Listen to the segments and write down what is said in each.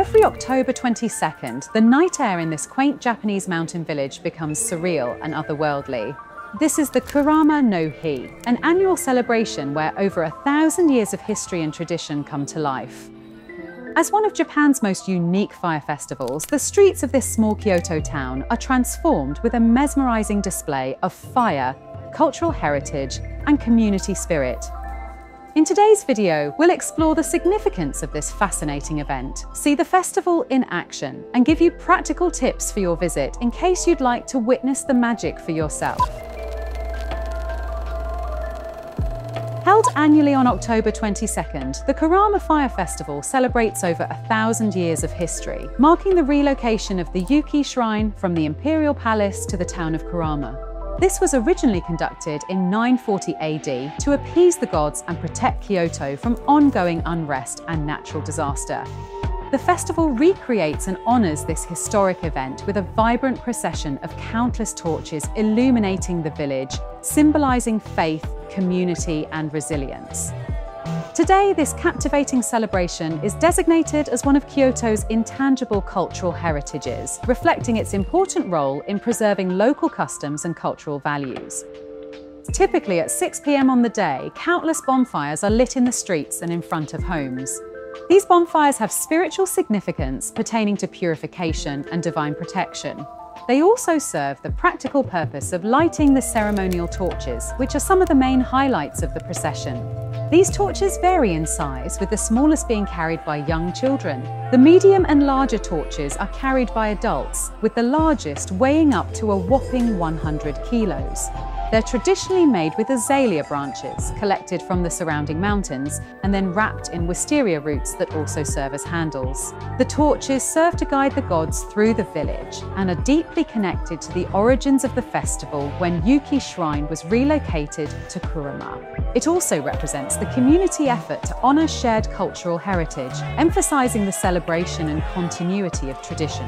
Every October 22nd, the night air in this quaint Japanese mountain village becomes surreal and otherworldly. This is the Kurama no Hi, an annual celebration where over a thousand years of history and tradition come to life. As one of Japan's most unique fire festivals, the streets of this small Kyoto town are transformed with a mesmerizing display of fire, cultural heritage, and community spirit. In today's video, we'll explore the significance of this fascinating event, see the festival in action, and give you practical tips for your visit in case you'd like to witness the magic for yourself. Held annually on October 22nd, the Kurama Fire Festival celebrates over a thousand years of history, marking the relocation of the Yuki Shrine from the Imperial Palace to the town of Kurama. This was originally conducted in 940 AD to appease the gods and protect Kyoto from ongoing unrest and natural disaster. The festival recreates and honours this historic event with a vibrant procession of countless torches illuminating the village, symbolising faith, community and resilience. Today, this captivating celebration is designated as one of Kyoto's intangible cultural heritages, reflecting its important role in preserving local customs and cultural values. Typically at 6 pm on the day, countless bonfires are lit in the streets and in front of homes. These bonfires have spiritual significance pertaining to purification and divine protection. They also serve the practical purpose of lighting the ceremonial torches, which are some of the main highlights of the procession. These torches vary in size, with the smallest being carried by young children. The medium and larger torches are carried by adults, with the largest weighing up to a whopping 100 kilos. They're traditionally made with azalea branches collected from the surrounding mountains and then wrapped in wisteria roots that also serve as handles. The torches serve to guide the gods through the village and are deeply connected to the origins of the festival when Yuki Shrine was relocated to Kurama. It also represents the community effort to honour shared cultural heritage, emphasising the celebration and continuity of tradition.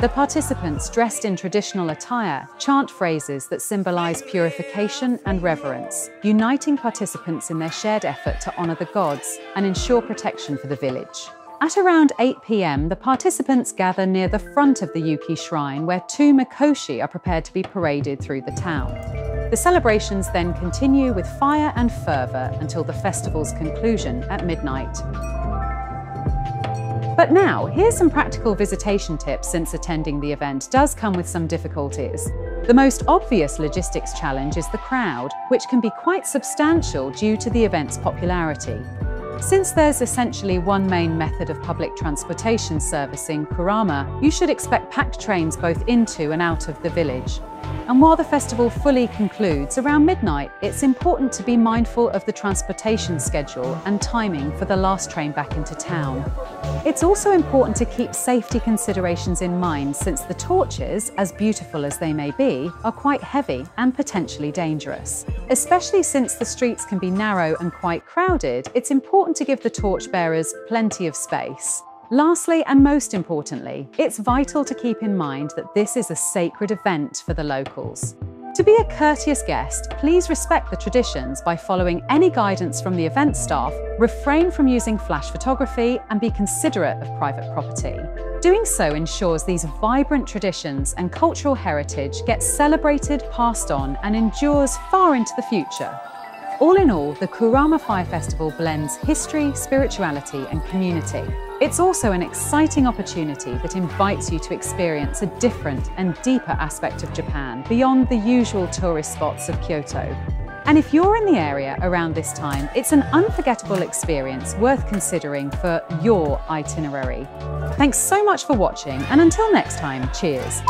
The participants, dressed in traditional attire, chant phrases that symbolise purification and reverence, uniting participants in their shared effort to honour the gods and ensure protection for the village. At around 8 pm, the participants gather near the front of the Yuki Shrine where two Mikoshi are prepared to be paraded through the town. The celebrations then continue with fire and fervour until the festival's conclusion at midnight. But now, here's some practical visitation tips since attending the event does come with some difficulties. The most obvious logistics challenge is the crowd, which can be quite substantial due to the event's popularity. Since there's essentially one main method of public transportation servicing Kurama, you should expect packed trains both into and out of the village. And while the festival fully concludes around midnight, it's important to be mindful of the transportation schedule and timing for the last train back into town. It's also important to keep safety considerations in mind since the torches, as beautiful as they may be, are quite heavy and potentially dangerous. Especially since the streets can be narrow and quite crowded, it's important to give the torchbearers plenty of space. Lastly, and most importantly, it's vital to keep in mind that this is a sacred event for the locals. To be a courteous guest, please respect the traditions by following any guidance from the event staff, refrain from using flash photography, and be considerate of private property. Doing so ensures these vibrant traditions and cultural heritage get celebrated, passed on, and endures far into the future. All in all, the Kurama Fire Festival blends history, spirituality, and community. It's also an exciting opportunity that invites you to experience a different and deeper aspect of Japan beyond the usual tourist spots of Kyoto. And if you're in the area around this time, it's an unforgettable experience worth considering for your itinerary. Thanks so much for watching, and until next time, cheers.